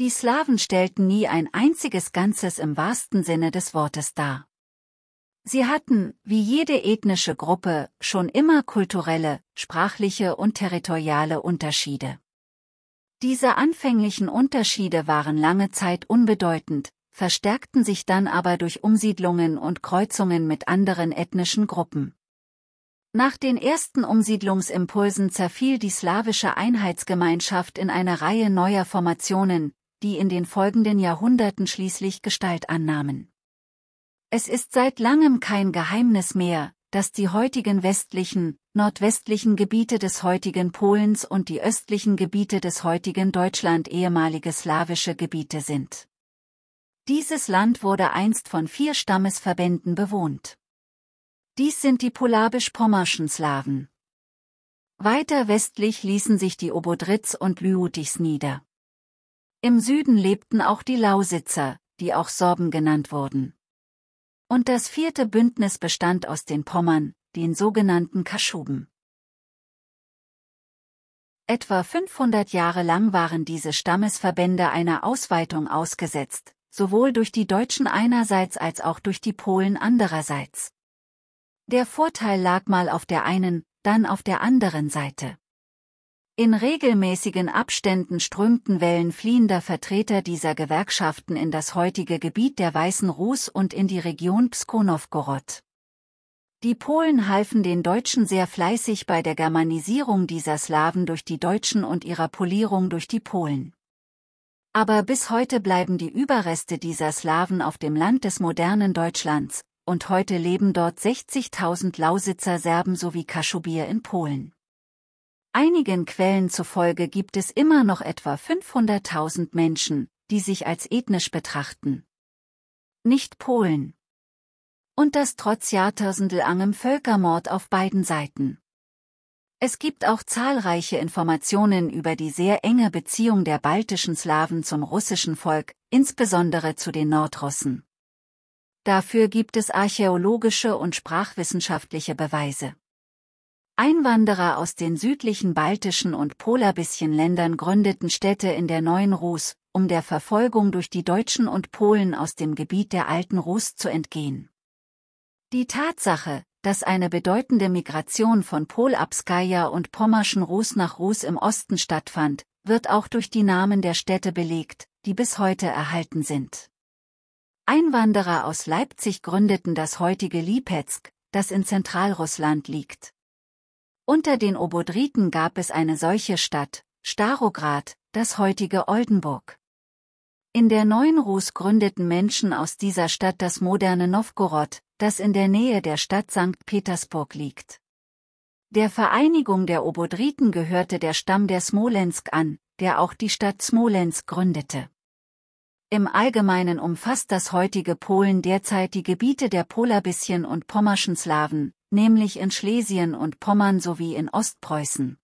Die Slawen stellten nie ein einziges Ganzes im wahrsten Sinne des Wortes dar. Sie hatten, wie jede ethnische Gruppe, schon immer kulturelle, sprachliche und territoriale Unterschiede. Diese anfänglichen Unterschiede waren lange Zeit unbedeutend, verstärkten sich dann aber durch Umsiedlungen und Kreuzungen mit anderen ethnischen Gruppen. Nach den ersten Umsiedlungsimpulsen zerfiel die slawische Einheitsgemeinschaft in eine Reihe neuer Formationen, die in den folgenden Jahrhunderten schließlich Gestalt annahmen. Es ist seit langem kein Geheimnis mehr, dass die heutigen westlichen, nordwestlichen Gebiete des heutigen Polens und die östlichen Gebiete des heutigen Deutschland ehemalige slawische Gebiete sind. Dieses Land wurde einst von vier Stammesverbänden bewohnt. Dies sind die polabisch-pommerschen Slawen. Weiter westlich ließen sich die Obodritz und Lyutichs nieder. Im Süden lebten auch die Lausitzer, die auch Sorben genannt wurden. Und das vierte Bündnis bestand aus den Pommern, den sogenannten Kaschuben. Etwa 500 Jahre lang waren diese Stammesverbände einer Ausweitung ausgesetzt, sowohl durch die Deutschen einerseits als auch durch die Polen andererseits. Der Vorteil lag mal auf der einen, dann auf der anderen Seite. In regelmäßigen Abständen strömten Wellen fliehender Vertreter dieser Gewerkschaften in das heutige Gebiet der Weißen Rus und in die Region Pskonowgorod. Die Polen halfen den Deutschen sehr fleißig bei der Germanisierung dieser Slawen durch die Deutschen und ihrer Polierung durch die Polen. Aber bis heute bleiben die Überreste dieser Slawen auf dem Land des modernen Deutschlands, und heute leben dort 60.000 Lausitzer Serben sowie Kaschubier in Polen. Einigen Quellen zufolge gibt es immer noch etwa 500.000 Menschen, die sich als ethnisch betrachten. Nicht Polen. Und das trotz jahrtausendlangem Völkermord auf beiden Seiten. Es gibt auch zahlreiche Informationen über die sehr enge Beziehung der baltischen Slawen zum russischen Volk, insbesondere zu den Nordrussen. Dafür gibt es archäologische und sprachwissenschaftliche Beweise. Einwanderer aus den südlichen baltischen und Polabisschen-Ländern gründeten Städte in der neuen Rus, um der Verfolgung durch die Deutschen und Polen aus dem Gebiet der alten Rus zu entgehen. Die Tatsache, dass eine bedeutende Migration von Polabskaja und pommerschen Rus nach Rus im Osten stattfand, wird auch durch die Namen der Städte belegt, die bis heute erhalten sind. Einwanderer aus Leipzig gründeten das heutige Lipetsk, das in Zentralrussland liegt. Unter den Obodriten gab es eine solche Stadt, Starograd, das heutige Oldenburg. In der Neuen Rus gründeten Menschen aus dieser Stadt das moderne Novgorod, das in der Nähe der Stadt St. Petersburg liegt. Der Vereinigung der Obodriten gehörte der Stamm der Smolensk an, der auch die Stadt Smolensk gründete. Im Allgemeinen umfasst das heutige Polen derzeit die Gebiete der Polabissien und pommerschen Slawen, nämlich in Schlesien und Pommern sowie in Ostpreußen.